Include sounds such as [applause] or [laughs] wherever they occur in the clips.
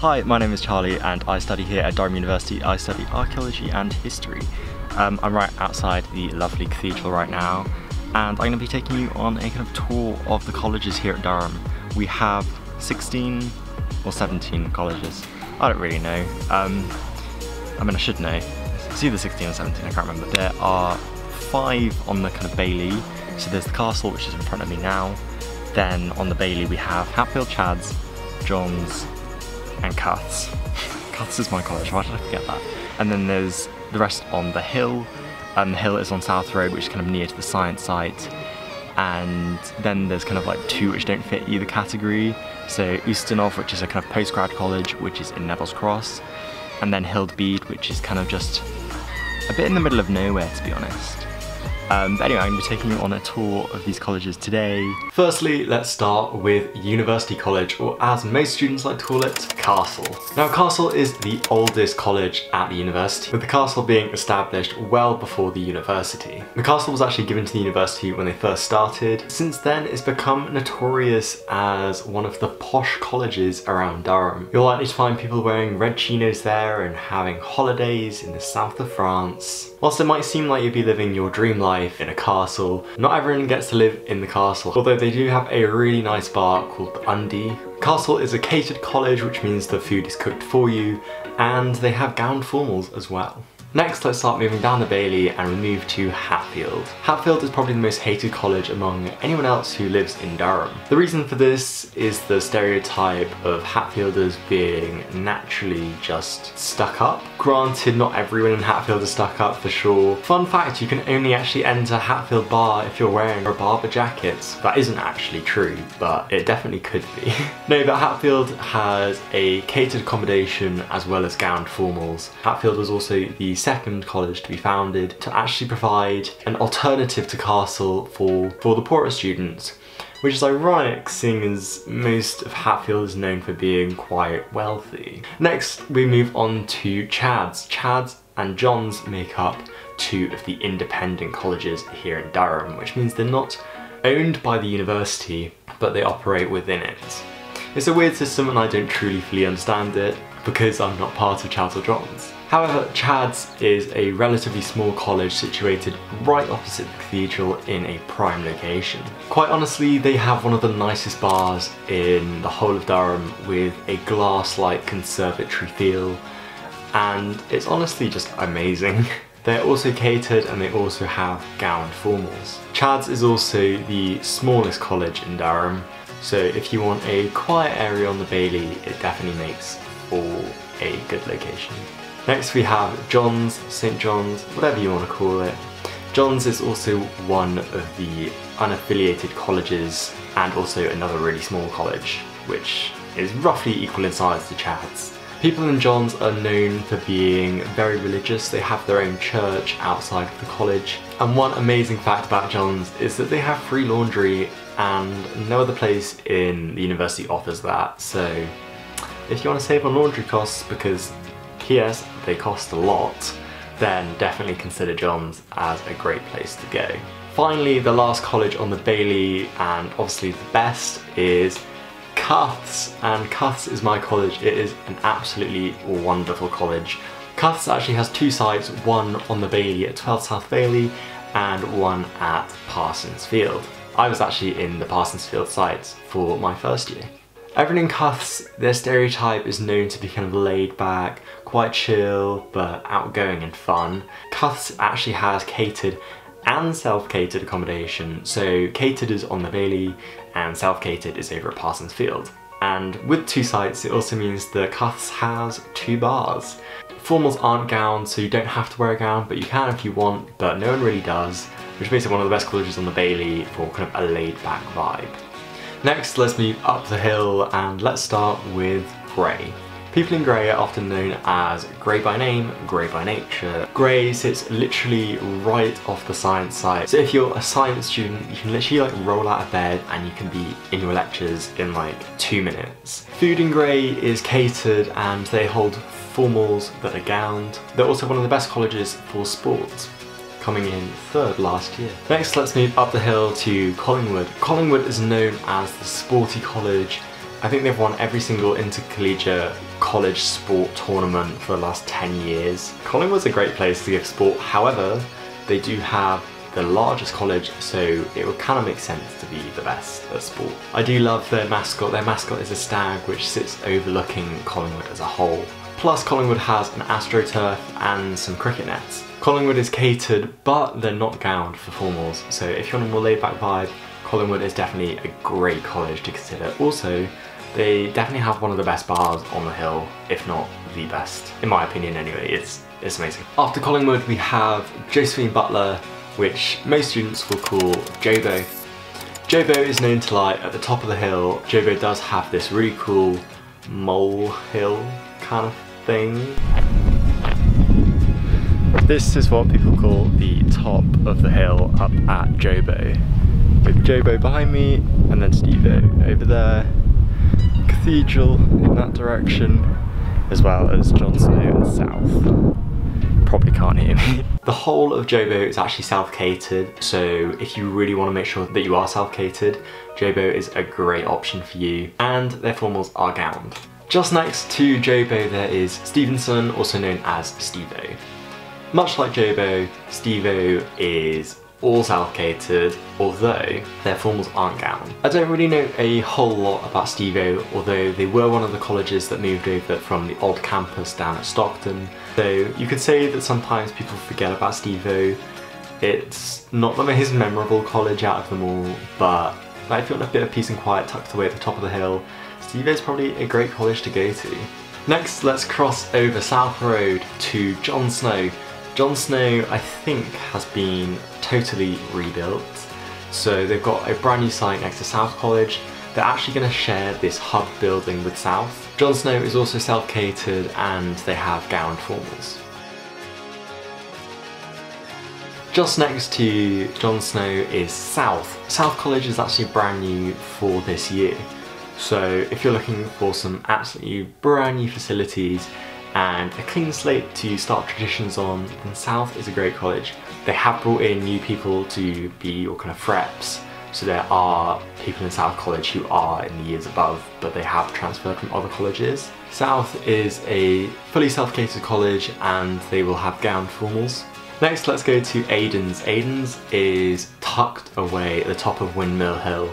Hi, my name is Charlie and I study here at Durham University. I study archaeology and history. Um, I'm right outside the lovely cathedral right now and I'm going to be taking you on a kind of tour of the colleges here at Durham. We have 16 or 17 colleges. I don't really know. Um, I mean, I should know. It's either 16 or 17, I can't remember. There are five on the kind of Bailey. So there's the castle, which is in front of me now. Then on the Bailey we have Hatfield Chads, Johns, and Cuths. Cuths is my college, why did I forget that? And then there's the rest on the hill. And the hill is on South Road, which is kind of near to the science site. And then there's kind of like two which don't fit either category. So Ustinov, which is a kind of postgrad college, which is in Neville's Cross. And then Hild Bede, which is kind of just a bit in the middle of nowhere, to be honest. Um, but anyway, I'm going to be taking you on a tour of these colleges today. Firstly, let's start with University College, or as most students like to call it, Castle. Now, Castle is the oldest college at the university, with the castle being established well before the university. The castle was actually given to the university when they first started. Since then, it's become notorious as one of the posh colleges around Durham. You're likely to find people wearing red chinos there and having holidays in the south of France. Whilst it might seem like you'd be living your dream life in a castle, not everyone gets to live in the castle, although they do have a really nice bar called the Undie. Castle is a catered college which means the food is cooked for you and they have gowned formals as well. Next, let's start moving down the Bailey and we move to Hatfield. Hatfield is probably the most hated college among anyone else who lives in Durham. The reason for this is the stereotype of Hatfielders being naturally just stuck up. Granted, not everyone in Hatfield is stuck up for sure. Fun fact, you can only actually enter Hatfield Bar if you're wearing a Barbour jacket. That isn't actually true, but it definitely could be. [laughs] no, but Hatfield has a catered accommodation as well as gowned formals. Hatfield was also the second college to be founded to actually provide an alternative to Castle for, for the poorer students which is ironic seeing as most of Hatfield is known for being quite wealthy. Next we move on to Chads. Chads and Johns make up two of the independent colleges here in Durham, which means they're not owned by the university, but they operate within it. It's a weird system and I don't truly fully understand it because I'm not part of Chads or Johns. However, Chad's is a relatively small college situated right opposite the cathedral in a prime location. Quite honestly, they have one of the nicest bars in the whole of Durham with a glass-like conservatory feel and it's honestly just amazing. [laughs] They're also catered and they also have gowned formals. Chad's is also the smallest college in Durham, so if you want a quiet area on the Bailey, it definitely makes for a good location. Next we have John's, St John's, whatever you want to call it. John's is also one of the unaffiliated colleges and also another really small college, which is roughly equal in size to Chad's. People in John's are known for being very religious, they have their own church outside of the college. And one amazing fact about John's is that they have free laundry and no other place in the university offers that, so if you want to save on laundry costs because P.S. they cost a lot, then definitely consider John's as a great place to go. Finally, the last college on the Bailey, and obviously the best, is Cuths, and Cuths is my college. It is an absolutely wonderful college. Cuths actually has two sites, one on the Bailey at 12 South Bailey, and one at Parsons Field. I was actually in the Parsons Field site for my first year. Everyone in Cuths, their stereotype is known to be kind of laid back, quite chill, but outgoing and fun. Cuths actually has catered and self-catered accommodation, so catered is on the Bailey and self-catered is over at Parsons Field. And with two sites, it also means that Cuths has two bars. Formals aren't gowns, so you don't have to wear a gown, but you can if you want, but no one really does, which makes it one of the best colleges on the Bailey for kind of a laid-back vibe. Next, let's move up the hill and let's start with Grey. People in Grey are often known as Grey by name, Grey by nature. Grey sits literally right off the science site. So if you're a science student, you can literally like roll out of bed and you can be in your lectures in like two minutes. Food in Grey is catered and they hold formals that are gowned. They're also one of the best colleges for sports coming in third last year. Next, let's move up the hill to Collingwood. Collingwood is known as the sporty college. I think they've won every single intercollegiate college sport tournament for the last 10 years. Collingwood's a great place to give sport, however, they do have the largest college, so it would kind of make sense to be the best at sport. I do love their mascot. Their mascot is a stag which sits overlooking Collingwood as a whole. Plus Collingwood has an AstroTurf and some cricket nets. Collingwood is catered, but they're not gowned for formals, so if you want a more laid back vibe, Collingwood is definitely a great college to consider. Also, they definitely have one of the best bars on the hill, if not the best. In my opinion anyway, it's, it's amazing. After Collingwood we have Josephine Butler, which most students will call Jobo. Jobo is known to lie at the top of the hill. Jobo does have this really cool mole hill kind of thing. This is what people call the top of the hill up at Jobo. With Jobo behind me and then Stevo over there. Cathedral in that direction as well as John Snow south probably can't hear me. [laughs] The whole of Jobo is actually self-catered, so if you really want to make sure that you are self-catered, Jobo is a great option for you, and their formals are gowned. Just next to Jobo there is Stephenson, also known as Stevo. Much like Jobo, Stevo is all self-catered, although their formals aren't gowned. I don't really know a whole lot about Stevo, although they were one of the colleges that moved over from the old campus down at Stockton. So you could say that sometimes people forget about Stevo. It's not the most memorable college out of them all, but if you want a bit of peace and quiet tucked away at the top of the hill, Stevo is probably a great college to go to. Next, let's cross over South Road to John Snow, John Snow, I think, has been totally rebuilt. So they've got a brand new site next to South College. They're actually going to share this hub building with South. John Snow is also self-catered and they have gowned formals. Just next to John Snow is South. South College is actually brand new for this year. So if you're looking for some absolutely brand new facilities and a clean slate to start traditions on, then South is a great college. They have brought in new people to be your kind of freps, so there are people in South College who are in the years above, but they have transferred from other colleges. South is a fully self-catered college and they will have gowned formals. Next, let's go to Aidan's. Aidan's is tucked away at the top of Windmill Hill,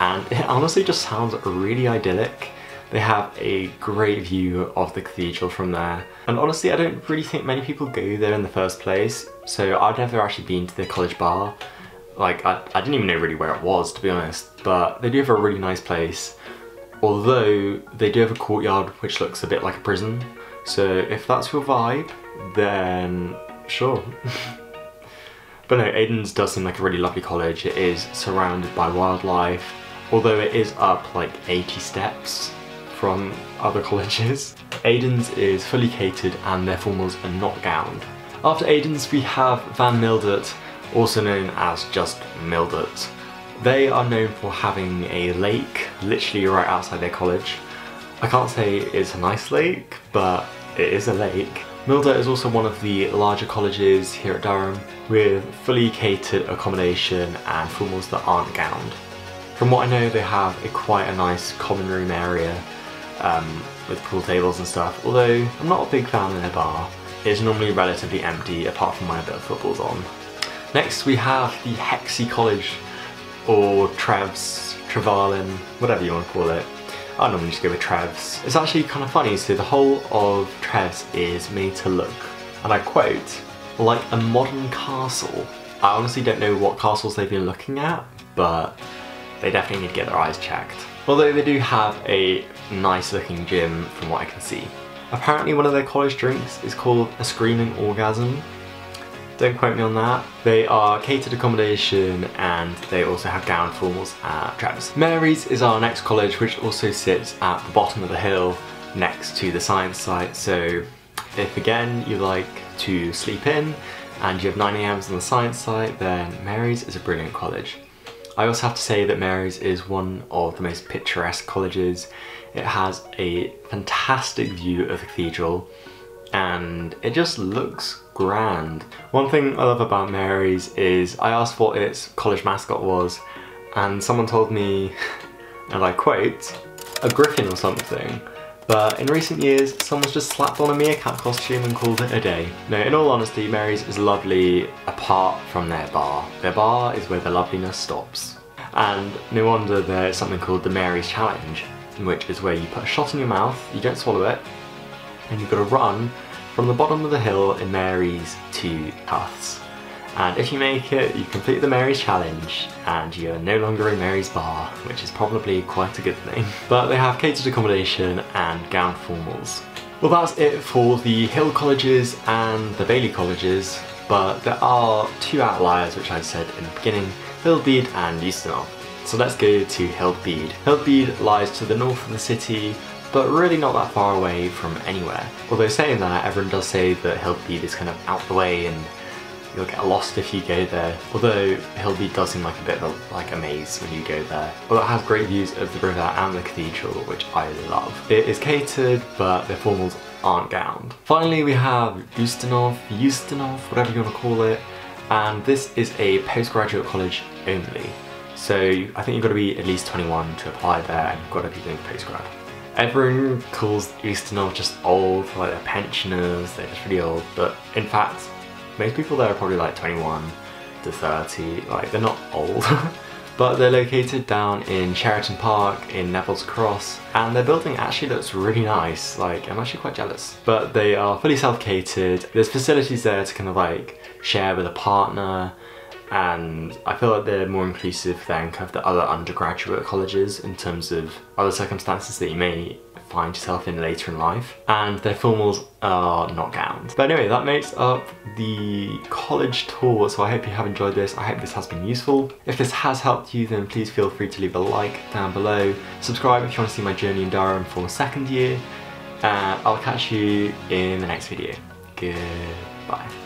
and it honestly just sounds really idyllic. They have a great view of the cathedral from there. And honestly, I don't really think many people go there in the first place. So I've never actually been to the college bar. Like, I, I didn't even know really where it was, to be honest. But they do have a really nice place. Although, they do have a courtyard which looks a bit like a prison. So if that's your vibe, then sure. [laughs] but no, Aidan's does seem like a really lovely college. It is surrounded by wildlife. Although it is up like 80 steps from other [laughs] colleges. Aidan's is fully catered and their formals are not gowned. After Aidan's we have Van Mildert, also known as just Mildert. They are known for having a lake literally right outside their college. I can't say it's a nice lake, but it is a lake. Mildert is also one of the larger colleges here at Durham with fully catered accommodation and formals that aren't gowned. From what I know they have a quite a nice common room area um, with pool tables and stuff, although I'm not a big fan of their bar. It's normally relatively empty apart from when a bit of football's on. Next we have the Hexie College, or Trevs, Trevelyan, whatever you want to call it. I normally just go with Trevs. It's actually kind of funny, so the whole of Trevs is made to look, and I quote, like a modern castle. I honestly don't know what castles they've been looking at, but they definitely need to get their eyes checked. Although they do have a nice looking gym from what I can see. Apparently one of their college drinks is called a screaming orgasm. Don't quote me on that. They are catered accommodation and they also have gown formals at Trevs. Mary's is our next college which also sits at the bottom of the hill next to the science site so if again you like to sleep in and you have 9am on the science site then Mary's is a brilliant college. I also have to say that Mary's is one of the most picturesque colleges. It has a fantastic view of the cathedral and it just looks grand. One thing I love about Mary's is I asked what its college mascot was and someone told me, [laughs] and I quote, a griffin or something. But in recent years, someone's just slapped on a meerkat costume and called it a day. No, in all honesty, Mary's is lovely apart from their bar. Their bar is where the loveliness stops. And no wonder there's something called the Mary's Challenge, which is where you put a shot in your mouth, you don't swallow it, and you've got to run from the bottom of the hill in Mary's to Cuths. And if you make it, you complete the Mary's Challenge, and you're no longer in Mary's Bar, which is probably quite a good thing. [laughs] But they have catered accommodation and gown formals. Well that's it for the Hill Colleges and the Bailey Colleges, but there are two outliers which I said in the beginning, Hild Bede and Ustinov. So let's go to Hild Bede. Hildbead lies to the north of the city, but really not that far away from anywhere. Although saying that, everyone does say that Hildbead is kind of out the way and you'll get lost if you go there. Although Hild Bede does seem like a bit of a, like a maze when you go there. Although it has great views of the river and the cathedral, which I love. It is catered, but the formals aren't gowned. Finally, we have Ustinov, Ustinov, whatever you want to call it, and this is a postgraduate college only. So I think you've got to be at least 21 to apply there and you've got to be doing postgrad. Everyone calls Ustinov just old, like they're pensioners, they're just really old, but in fact, most people there are probably like 21 to 30, like they're not old. [laughs] but they're located down in Sheraton Park in Neville's Cross and their building actually looks really nice, like I'm actually quite jealous. But they are fully self-catered, there's facilities there to kind of like share with a partner and I feel like they're more inclusive than kind of the other undergraduate colleges in terms of other circumstances that you may find yourself in later in life and their formals are not gowns. But anyway, that makes up the college tour, so I hope you have enjoyed this. I hope this has been useful. If this has helped you, then please feel free to leave a like down below. Subscribe if you want to see my journey in Durham for second year. And I'll catch you in the next video. Goodbye.